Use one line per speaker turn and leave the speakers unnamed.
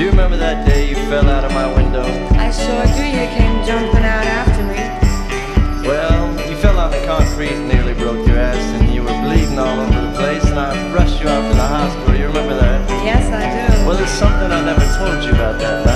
Do you remember that day you fell out of my window?
I sure do. You came jumping out after me.
Well, you fell on the concrete, nearly broke your ass, and you were bleeding all over the place, and I rushed you off to the hospital. You remember that?
Yes, I do.
Well, there's something I never told you about that.